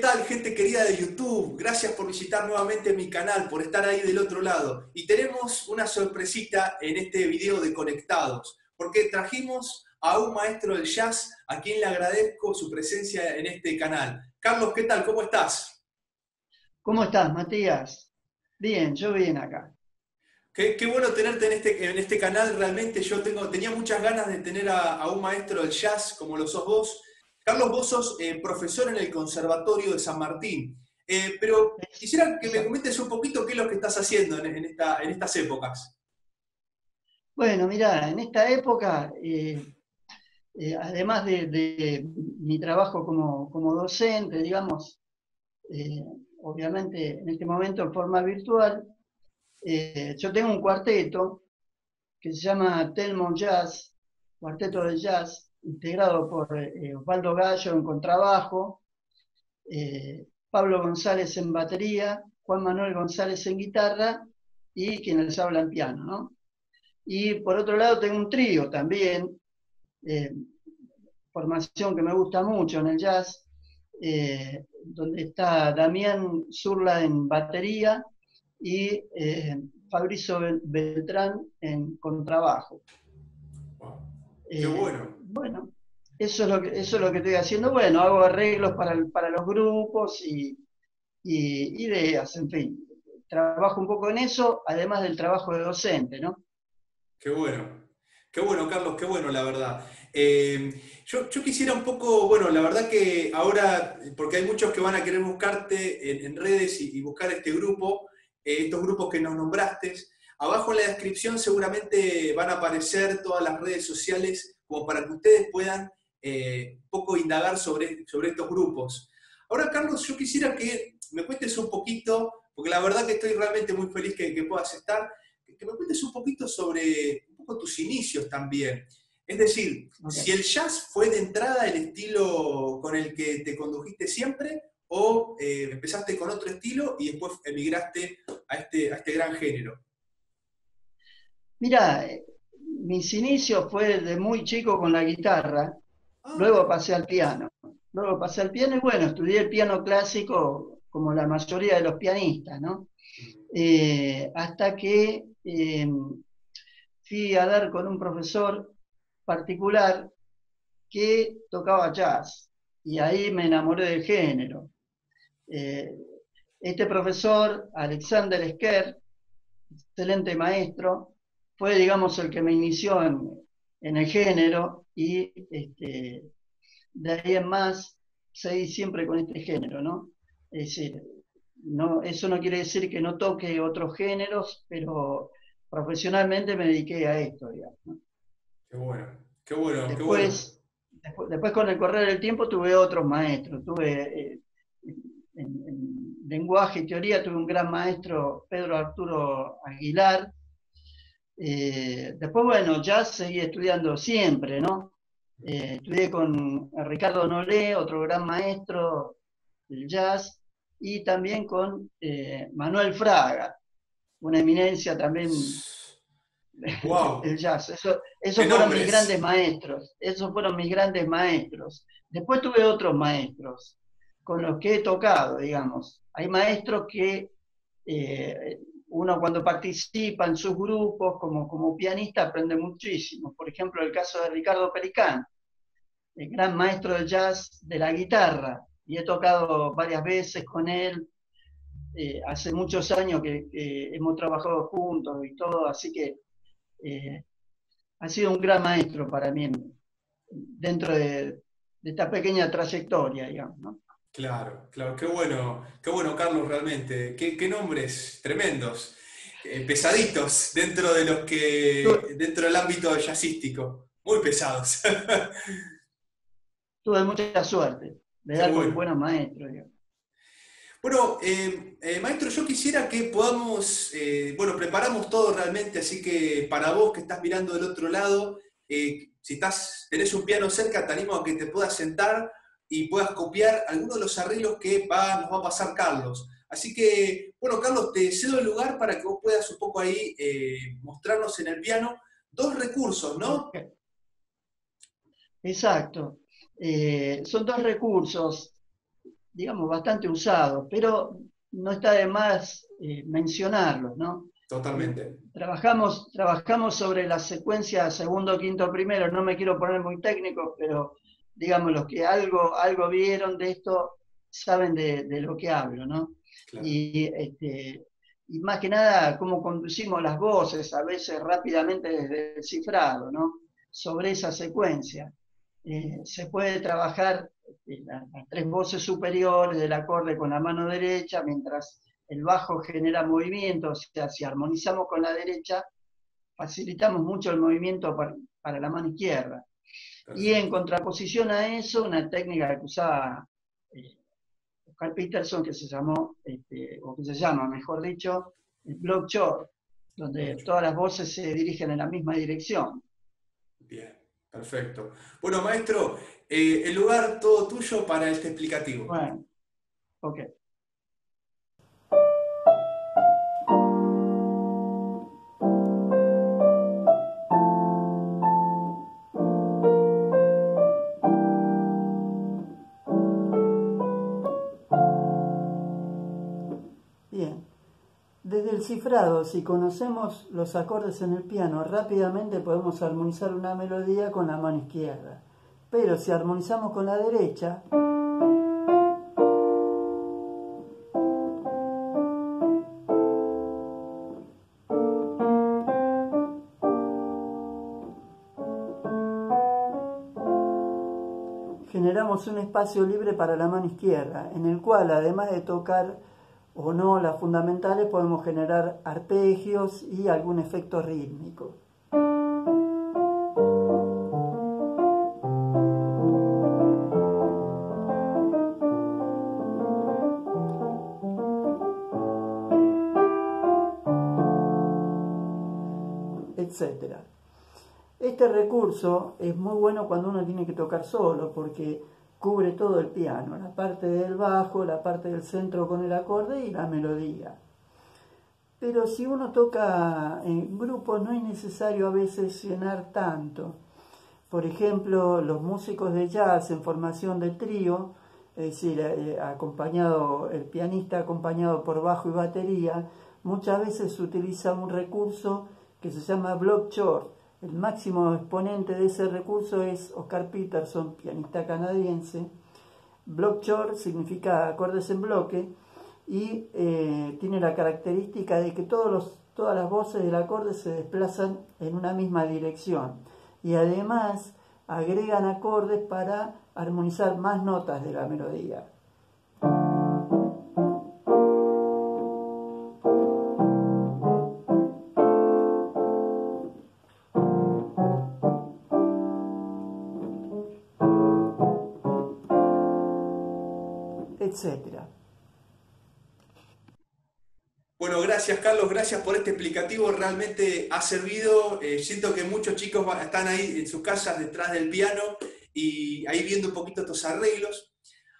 tal, gente querida de YouTube? Gracias por visitar nuevamente mi canal, por estar ahí del otro lado. Y tenemos una sorpresita en este video de Conectados, porque trajimos a un maestro del jazz a quien le agradezco su presencia en este canal. Carlos, ¿qué tal? ¿Cómo estás? ¿Cómo estás, Matías? Bien, yo bien acá. Qué, bueno tenerte en este, en este canal, realmente yo tengo, tenía muchas ganas de tener a, un maestro del jazz como lo sos vos. Carlos, vos eh, profesor en el Conservatorio de San Martín, eh, pero quisiera que me comentes un poquito qué es lo que estás haciendo en, esta, en estas épocas. Bueno, mira, en esta época, eh, además de, mi trabajo como, docente, digamos, obviamente en este momento en forma virtual, yo tengo un cuarteto que se llama Telmo Jazz, cuarteto de jazz, integrado por eh, Osvaldo Gallo en contrabajo, eh, Pablo González en batería, Juan Manuel González en guitarra y quien les habla en piano. Y por otro lado tengo un trío también, formación que me gusta mucho en el jazz, donde está Damián Zurla en batería, y eh, Fabrizio Beltrán en contrabajo. Qué eh, bueno. Bueno, eso es, lo que, eso es lo que estoy haciendo. Bueno, hago arreglos para, para los grupos y, ideas, en fin. Trabajo un poco en eso, además del trabajo de docente, ¿no? Qué bueno. Qué bueno, Carlos, qué bueno, la verdad. Eh, yo, quisiera un poco, bueno, la verdad que ahora, porque hay muchos que van a querer buscarte en, redes y, buscar este grupo, eh, estos grupos que nos nombraste. Abajo en la descripción seguramente van a aparecer todas las redes sociales como para que ustedes puedan eh, un poco indagar sobre, sobre estos grupos. Ahora, Carlos, yo quisiera que me cuentes un poquito, porque la verdad que estoy realmente muy feliz que, que puedas estar, que me cuentes un poquito sobre un poco tus inicios también. Es decir, si el jazz fue de entrada el estilo con el que te condujiste siempre, o eh, empezaste con otro estilo y después emigraste a este, a este gran género? Mira, mis inicios fue de muy chico con la guitarra, ah. luego pasé al piano. Luego pasé al piano y bueno, estudié el piano clásico como la mayoría de los pianistas, ¿no? Eh, hasta que em, fui a dar con un profesor particular que tocaba jazz y ahí me enamoré del género. Eh, este profesor, Alexander Esquer, excelente maestro, fue, digamos, el que me inició en, el género y este, de ahí en más seguí siempre con este género, ¿no? Es decir, no, eso no quiere decir que no toque otros géneros, pero profesionalmente me dediqué a esto, digamos. Qué bueno, qué bueno, después, qué bueno. Después, después, con el correr del tiempo tuve otros maestros, tuve eh, en, lenguaje y teoría tuve un gran maestro, Pedro Arturo Aguilar. Eh, después, bueno, ya seguí estudiando siempre, ¿no? Eh, estudié con Ricardo Nolé, otro gran maestro del jazz, y también con eh, Manuel Fraga, una eminencia también del jazz. esos fueron mis grandes maestros, esos fueron mis grandes maestros. Después tuve otros maestros con los que he tocado, digamos. Hay maestros que eh, uno cuando participa en sus grupos como, como pianista aprende muchísimo. Por ejemplo, el caso de Ricardo Pericán, el gran maestro de jazz de la guitarra, y he tocado varias veces con él. Eh, hace muchos años que, hemos trabajado juntos y todo, así que eh, ha sido un gran maestro para mí dentro de, esta pequeña trayectoria, digamos. Claro, claro, qué bueno, qué bueno, Carlos, realmente. Qué, nombres tremendos, eh, pesaditos dentro de los que, dentro del ámbito jazzístico, muy pesados. Tuve mucha suerte de dar con buenos maestros. Bueno, eh, eh, maestro, yo quisiera que podamos, bueno, preparamos todo realmente, así que para vos que estás mirando del otro lado, si estás, tenés un piano cerca, te animo a que te puedas sentar y puedas copiar algunos de los arreglos que va, nos va a pasar Carlos. Así que, bueno, Carlos, te cedo el lugar para que vos puedas un poco ahí eh, mostrarnos en el piano dos recursos, ¿no? Exacto. Eh, son dos recursos. digamos, bastante usados, pero no está de más eh, mencionarlos, ¿no? Totalmente. Trabajamos, trabajamos sobre la secuencia segundo, quinto, primero, no me quiero poner muy técnico, pero digamos, los que algo, algo vieron de esto saben de, lo que hablo, ¿no? Y, este, y más que nada, cómo conducimos las voces, a veces rápidamente desde el cifrado, ¿no? Sobre esa secuencia. Eh, se puede trabajar este, las, tres voces superiores del acorde con la mano derecha, mientras el bajo genera movimiento, o sea, si armonizamos con la derecha, facilitamos mucho el movimiento para, la mano izquierda. Y en contraposición a eso, una técnica que usaba eh, Carl Peterson, que se llamó, este, o que se llama, mejor dicho, el block short, donde todas las voces se dirigen en la misma dirección. Bien, perfecto. Bueno, maestro, eh, el lugar todo tuyo para este explicativo. Bueno, ok. Si conocemos los acordes en el piano, rápidamente podemos armonizar una melodía con la mano izquierda. Pero si armonizamos con la derecha, generamos un espacio libre para la mano izquierda, en el cual además de tocar o no las fundamentales podemos generar arpegios y algún efecto rítmico. etcétera. Este recurso es muy bueno cuando uno tiene que tocar solo porque cubre todo el piano, la parte del bajo, la parte del centro con el acorde y la melodía. Pero si uno toca en grupo no es necesario a veces llenar tanto. Por ejemplo, los músicos de jazz en formación de trío, es decir, eh, acompañado, el pianista acompañado por bajo y batería, muchas veces utiliza un recurso que se llama block short, el máximo exponente de ese recurso es Oscar Peterson, pianista canadiense. Block short significa acordes en bloque y eh, tiene la característica de que todos todas las voces del acorde se desplazan en una misma dirección y además agregan acordes para armonizar más notas de la melodía. Bueno, gracias Carlos, gracias por este explicativo, realmente ha servido. Eh, siento que muchos chicos están ahí en sus casas detrás del piano y ahí viendo un poquito estos arreglos.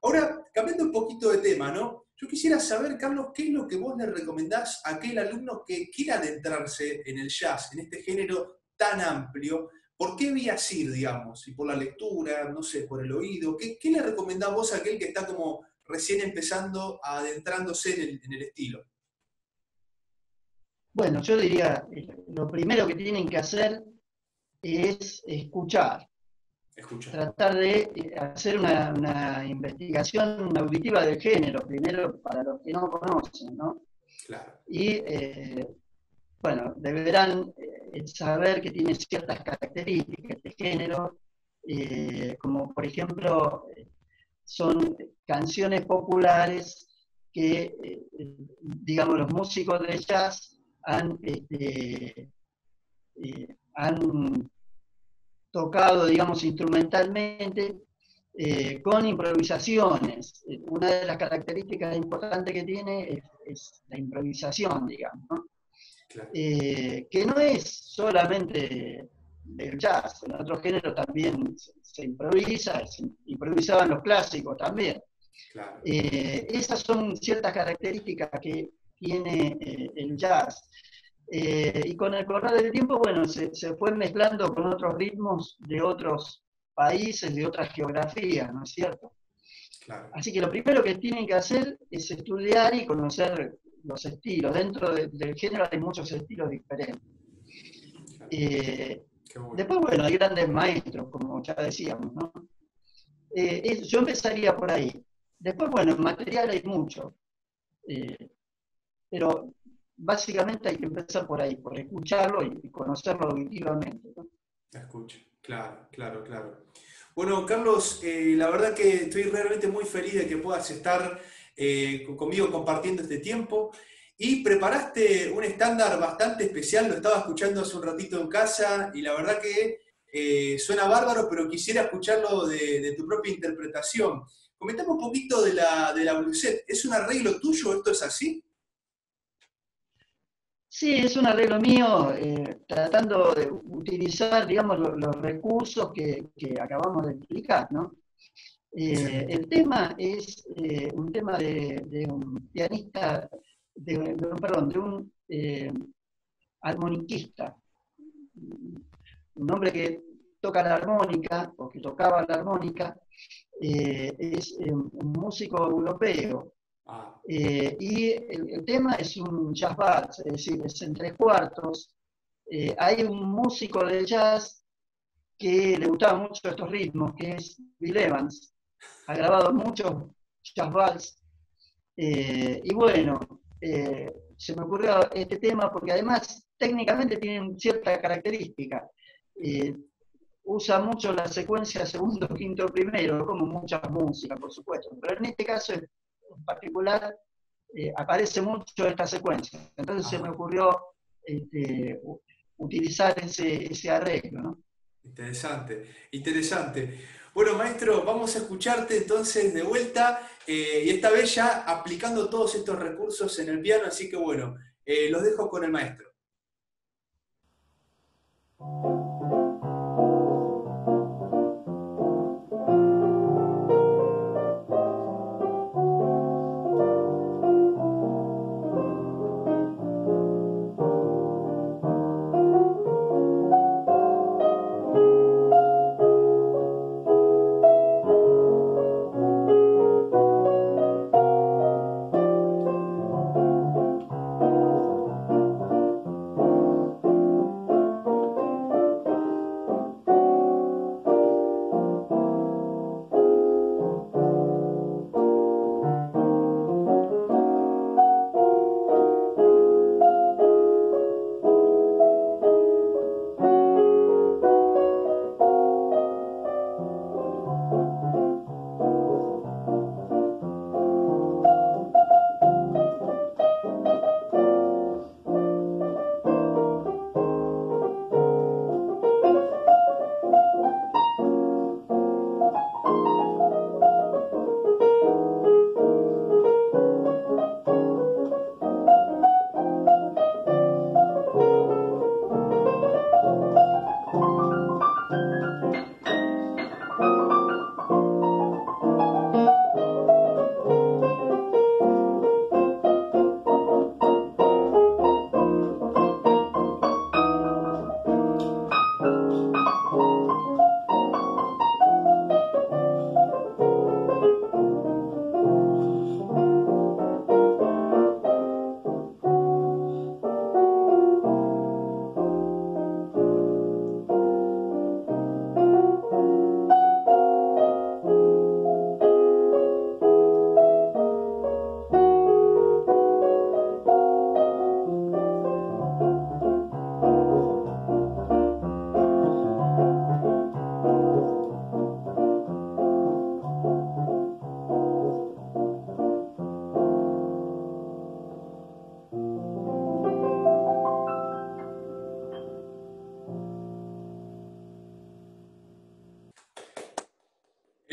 Ahora, cambiando un poquito de tema, ¿no? Yo quisiera saber, Carlos, ¿qué es lo que vos le recomendás a aquel alumno que quiera adentrarse en el jazz, en este género tan amplio? ¿Por qué vías ir, digamos? ¿Y por la lectura, no sé, por el oído? ¿Qué, qué le recomendás vos a aquel que está como recién empezando, adentrándose en el, estilo? Bueno, yo diría, eh, lo primero que tienen que hacer es escuchar. Escuchar. Tratar de eh, hacer una, investigación auditiva del género, primero para los que no conocen, ¿no? Claro. Y, eh, bueno, deberán saber que tiene ciertas características de género, como por ejemplo son canciones populares que, eh, digamos, los músicos de jazz han, este, eh, han tocado, digamos, instrumentalmente eh, con improvisaciones. Una de las características importantes que tiene es, la improvisación, digamos, que no es solamente del jazz, en otros géneros también se, improvisa, se improvisaban los clásicos también. Eh, esas son ciertas características que tiene eh, el jazz. Eh, y con el correr del tiempo, bueno, se, se, fue mezclando con otros ritmos de otros países, de otras geografías, ¿no es cierto? Así que lo primero que tienen que hacer es estudiar y conocer los estilos. Dentro del género hay muchos estilos diferentes. Eh, después, bueno, hay grandes maestros, como ya decíamos, ¿no? Eh, yo empezaría por ahí. Después, bueno, material hay mucho. Eh, pero básicamente hay que empezar por ahí, por escucharlo y conocerlo auditivamente. ¿no? Escucho, claro, claro, claro. Bueno, Carlos, eh, la verdad que estoy realmente muy feliz de que puedas estar conmigo compartiendo este tiempo. Y preparaste un estándar bastante especial, lo estaba escuchando hace un ratito en casa y la verdad que eh, suena bárbaro, pero quisiera escucharlo de, tu propia interpretación. Comentame un poquito de la, de la ¿Es un arreglo tuyo? ¿Esto es así? Sí, es un arreglo mío, eh, tratando de utilizar, digamos, los, recursos que, acabamos de explicar, ¿no? Eh, el tema es eh, un tema de, un pianista, de, perdón, de un armoniquista, un hombre que toca la armónica, o que tocaba la armónica, es un músico europeo, Ah. Eh, y el, tema es un jazz vals, es decir, es en tres cuartos. Eh, hay un músico de jazz que le gustaba mucho estos ritmos, que es Bill Evans. Ha grabado muchos jazz. Eh, y bueno, se me ocurrió este tema porque además técnicamente tiene cierta característica. usa mucho la secuencia segundo, quinto, primero, como muchas músicas, por supuesto. Pero en este caso en particular eh, aparece mucho esta secuencia. Entonces se me ocurrió este, utilizar ese, arreglo. Interesante, interesante. Bueno, maestro, vamos a escucharte entonces de vuelta eh, y esta vez ya aplicando todos estos recursos en el piano, así que bueno, eh, los dejo con el maestro.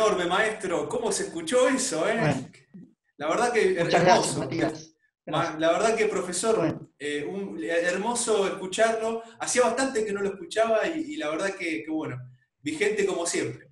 Enorme, maestro. ¿Cómo se escuchó eso? Eh? La verdad que hermoso. la verdad que, profesor, eh, hermoso escucharlo. Hacía bastante que no lo escuchaba y, la verdad que, bueno, vigente como siempre.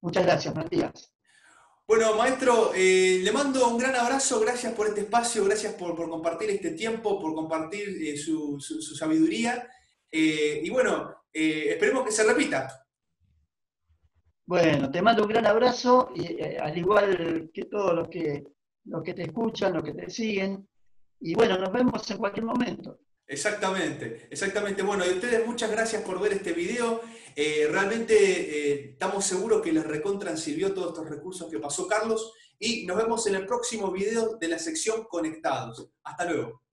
Muchas gracias, Matías. Bueno, maestro, eh, le mando un gran abrazo, gracias por este espacio, gracias por, compartir este tiempo, por compartir su, sabiduría. y bueno, esperemos que se repita. Bueno, te mando un gran abrazo, y, eh, al igual que todos los que, los que te escuchan, los que te siguen. Y bueno, nos vemos en cualquier momento. Exactamente, exactamente. Bueno, y ustedes muchas gracias por ver este video. Eh, realmente eh, estamos seguros que les recontran sirvió todos estos recursos que pasó Carlos y nos vemos en el próximo video de la sección Conectados. Hasta luego.